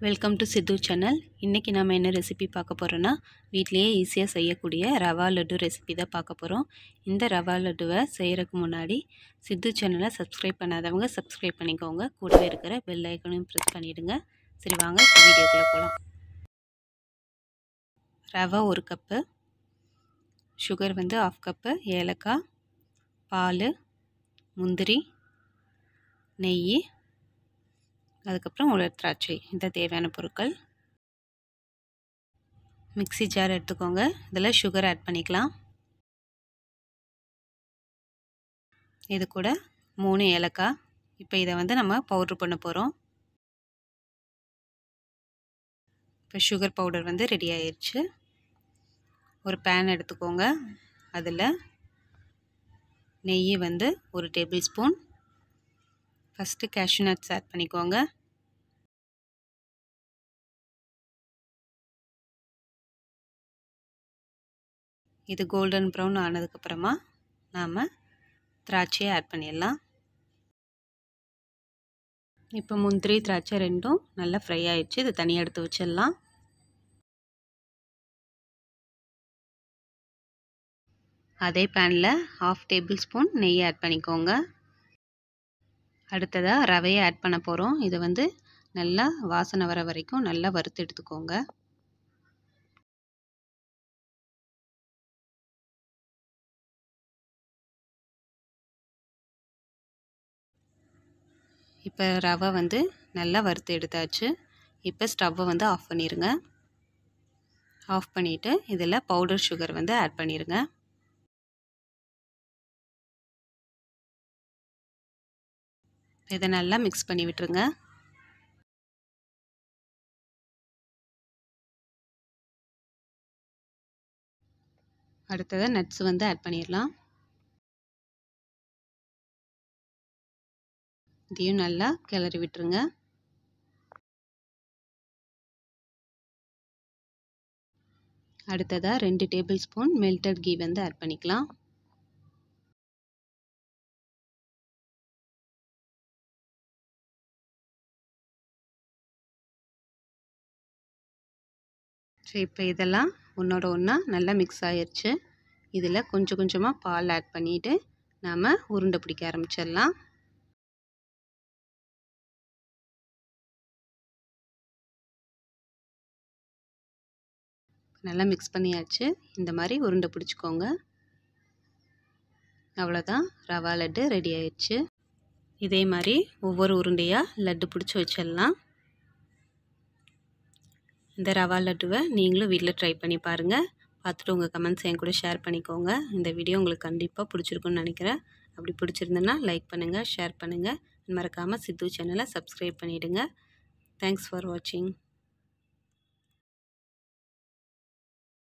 Welcome to Sidhu channel இன்றைக்கி நம்ம என்ன ரெசிபி பார்க்க போகிறோன்னா வீட்லேயே ஈஸியாக செய்யக்கூடிய ரவா லட்டு ரெசிபி தான் பார்க்க போகிறோம் இந்த ரவா லட்டுவை செய்கிறதுக்கு முன்னாடி சித்து சேனலை சப்ஸ்கிரைப் பண்ணாதவங்க சப்ஸ்கிரைப் பண்ணிக்கோங்க. கூடவே இருக்கிற பெல் ஐக்கனையும் ப்ரெஸ் பண்ணிவிடுங்க சரி வாங்க வீடியோக்குள்ளே போகலாம் ரவா ஒரு கப்பு சுகர் வந்து ஆஃப் கப்பு ஏலக்காய் பால் முந்திரி நெய் அதுக்கப்புறம் உலர் திராட்சை இந்த தேவையான பொருட்கள். மிக்சி ஜார் எடுத்துக்கோங்க. இதில் சுகர் ஆட் பண்ணிக்கலாம். இது கூட மூணு ஏலக்காய். இப்போ இதை வந்து நம்ம பவுட்ரு பண்ண போகிறோம் இப்போ சுகர் பவுடர் வந்து ரெடி ஆயிடுச்சு ஒரு பேன் எடுத்துக்கோங்க. அதில் நெய் வந்து ஒரு table spoon first cashew nuts add பண்ணிக்கோங்க. இது கோல்டன் ப்ரௌன் ஆனதுக்கப்புறமா நாம் திராட்சையை ஆட் பண்ணிடலாம். இப்போ முந்திரி திராட்சை ரெண்டும் நல்லா ஃப்ரை ஆயிடுச்சு. இது தனியாக எடுத்து வச்சிடலாம். அதே பேனில் ஹாஃப் டேபிள் ஸ்பூன் நெய் ஆட் பண்ணிக்கோங்க. அடுத்ததாக ரவையை ஆட் பண்ண போகிறோம் இதை வந்து நல்லா வாசனை வர வரைக்கும் நல்லா வறுத்து எடுத்துக்கோங்க. இப்போ ரவை வந்து நல்லா வறுத்து எடுத்தாச்சு. இப்போ ஸ்டவ்வை வந்து ஆஃப் பண்ணிடுங்க ஆஃப் பண்ணிவிட்டு இதில் பவுடர் சுகர் வந்து ஆட் பண்ணிடுங்க இதை நல்லா மிக்ஸ் பண்ணி விட்டுருங்க. அடுத்தது நட்ஸ் வந்து ஆட் பண்ணிடலாம். இதையும் நல்லா கிளறி விட்டுருங்க. அடுத்ததாக ரெண்டு டேபிள் ஸ்பூன் மெல்டட் கீ வந்து ஆட் பண்ணிக்கலாம். ஸோ இப்போ இதெல்லாம் ஒன்றோட ஒன்றா நல்லா மிக்ஸ் ஆயிடுச்சு இதில் கொஞ்சம் கொஞ்சமாக பால் ஆட் பண்ணிவிட்டு நாம் உருண்டை பிடிக்க ஆரம்பிச்சிடலாம். நல்லா மிக்ஸ் பண்ணியாச்சு. இந்த மாதிரி உருண்டை பிடிச்சிக்கோங்க. அவ்வளோதான். ரவா லட்டு ரெடி ஆயிடுச்சு இதே மாதிரி ஒவ்வொரு உருண்டையாக லட்டு பிடிச்சி வச்சிடலாம். இந்த ரவா லட்டுவை நீங்களும் வீட்டில் ட்ரை பண்ணி பாருங்கள் பார்த்துட்டு உங்கள் கமெண்ட்ஸ் என் கூட ஷேர் பண்ணிக்கோங்க. இந்த வீடியோ உங்களுக்கு கண்டிப்பாக பிடிச்சிருக்குன்னு நினைக்கிறேன். அப்படி பிடிச்சிருந்தேன்னா லைக் பண்ணுங்கள் ஷேர் பண்ணுங்கள் மறக்காமல் சித்து சேனலை சப்ஸ்கிரைப் பண்ணிவிடுங்க தேங்க்ஸ் ஃபார் வாட்சிங்